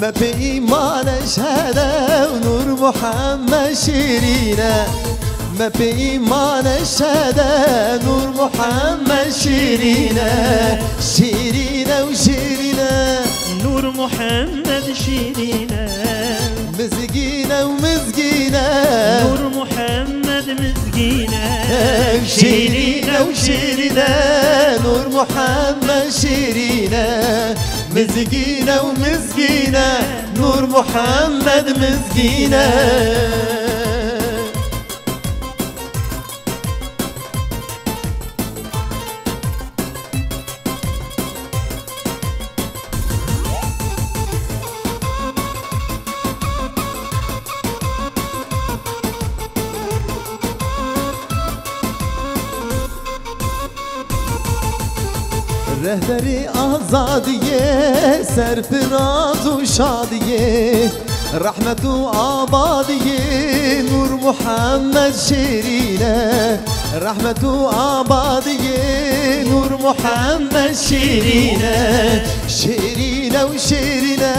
ما في إيمان أشهد ونور محمد شيرينا ما في إيمان أشهد نور محمد شيرينا شيرينا وشيرينا نور محمد شيرينا مزقينا ومزقينا نور محمد مسكينة شيرينا وشيرينا نور محمد شيرينا مزقينا ومزقينا نور محمد رهبری آزادیه سرفراز و شادیه رحمت و آبادیه نور محمد شیرینه رحمت و آبادیه نور محمد شیرینه شیرینه و شیرینه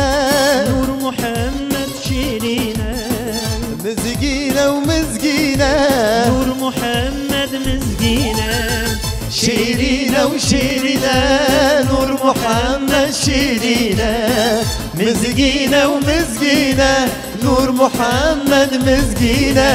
نور محمد شیرینه مزگینه و مزگینه نور محمد مزگینه شيرينا وشيرينا نور محمد شيرينا مزقينا ومزقينا نور محمد مزقينا.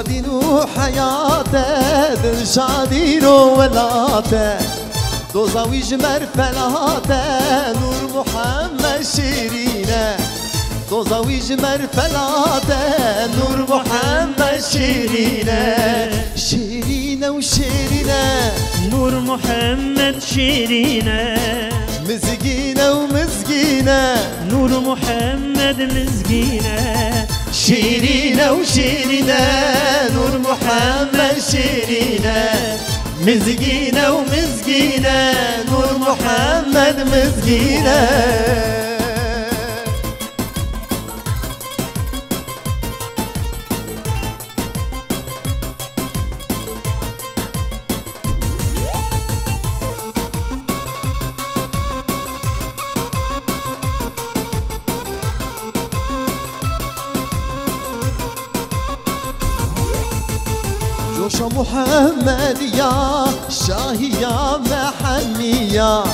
شوق دين وحياته دل شادين ولاته دوزاوي جمر فلاته نور محمد شيرينه دوزاوي جمر فلاته نور محمد شيرينه شيرينه وشيرينه نور محمد شيرينا مزقينه ومزقينه نور محمد مسكينة شيرينا وشيرينا نور محمد شيرينا مزقينا ومزقينا نور محمد مزقينا يا محمية.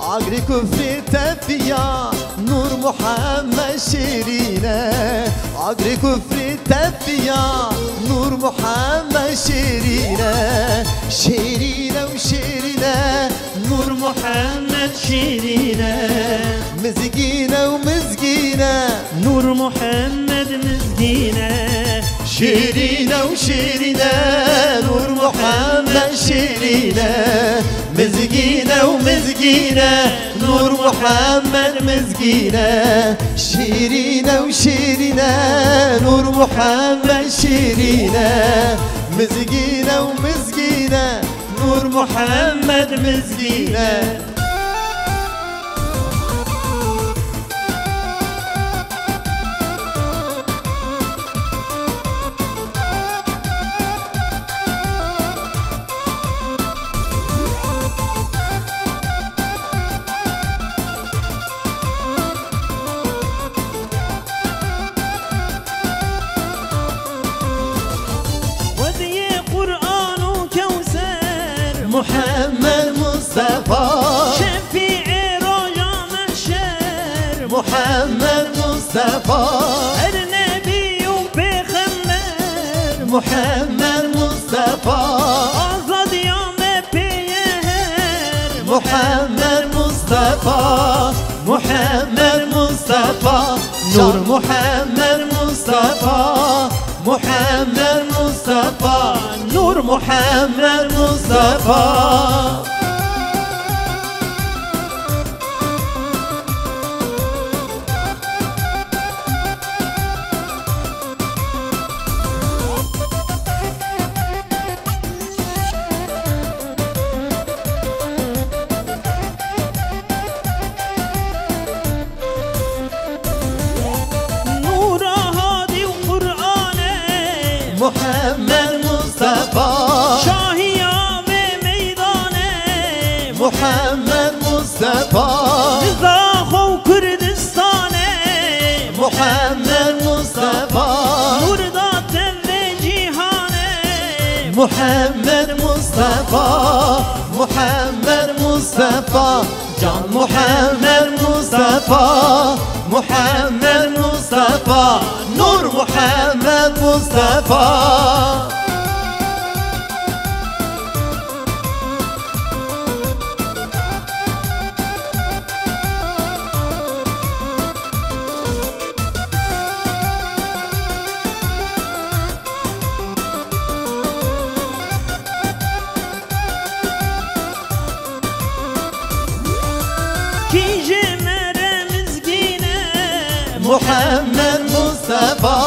عقري كفري تفيا نور محمد شيرينة. عقري كفري تفيا نور محمد شيرينة. شيرينة وشيرينة نور محمد شيرينا مزقينة ومزقينة نور محمد مسكينة شيرينة وشيرينة نور محمد شيرينة مزقينة ومزقينة نور محمد مزقينة شيرينة وشيرينة نور محمد شيرينة مزقينة ومزقينة نور محمد مزقينة مصطفى. النبي وبيغمر محمد مصطفى. أزاد يوم بيهر محمد مصطفى. محمد مصطفى. نور محمد مصطفى. محمد مصطفى. نور محمد مصطفى. محمد مصطفى. نزاخ وكردستانه محمد مصطفى. نور ذات الجيهانه محمد مصطفى. محمد مصطفى. جان محمد مصطفى. محمد مصطفى. نور محمد مصطفى. محمد مصطفى.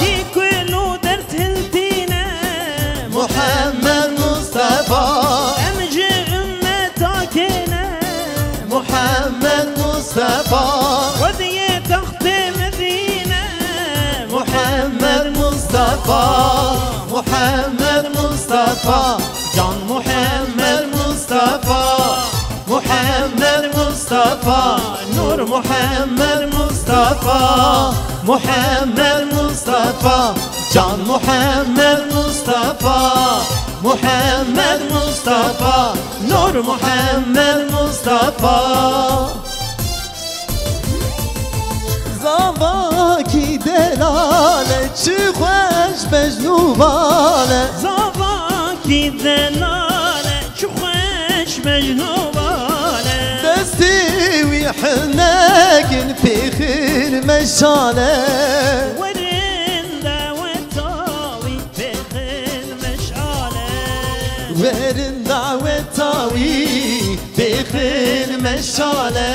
كي كلو درت هلتينه محمد مصطفى. أمجي أمتاكينه محمد مصطفى. وذي تخت مدينة. محمد مصطفى. محمد مصطفى. جان محمد محمد مصطفى نور محمد مصطفى محمد مصطفى جان محمد مصطفى محمد مصطفى نور محمد مصطفى زاواکی دلاله چی خوش بجنوباله زواكي دلالة شو خوش مجنوبالة وی حنکن پیخیر مشاله ورندا وتاوي بخل مشعالة ورن دعوتاوی پیخیر مشاله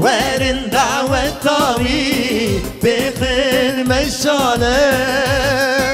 ورن دعوتاوی پیخیر مشاله بقرا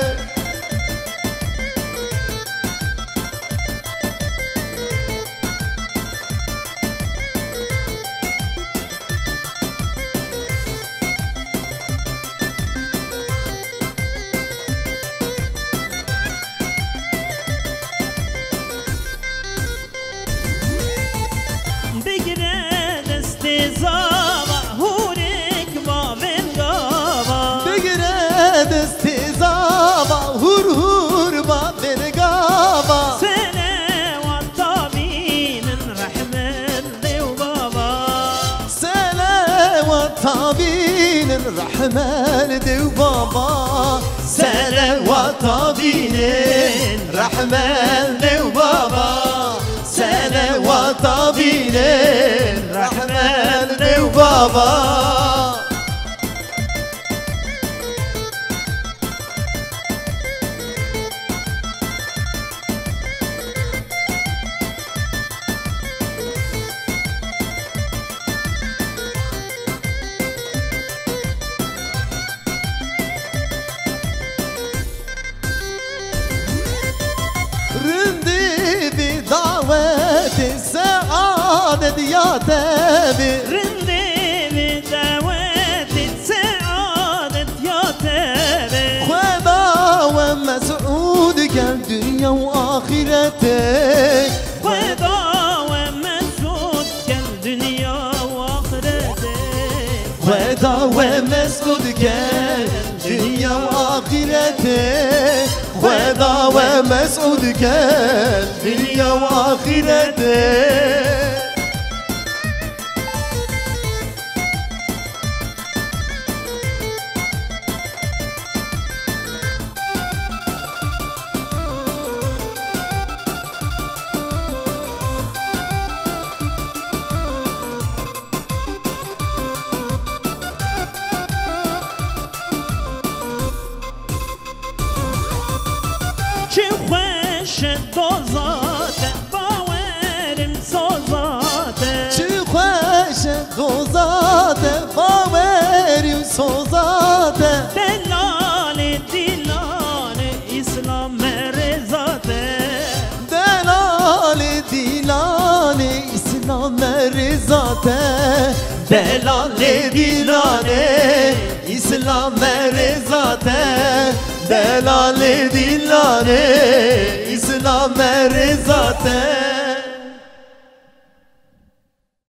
طابين الرحمن دو بابا سلوات طابين الرحمن دو بابا. سلوات يا تابي رندي بدعوات سعادة يا تابع خدا كان دنيا وآخرتك خدا ومسعود كان دنيا واخرته خدا ومسعود كان دنيا وآخرتك خدا و مسعود کرد خوش دوزاته باورم سوزاته چی خوش دوزاته باوری و سوزاته دلال دیلان اسلام رزاته دلال دیلان اسلام رزاته دلال دیلان اسلام رزاته دلال la me rizate.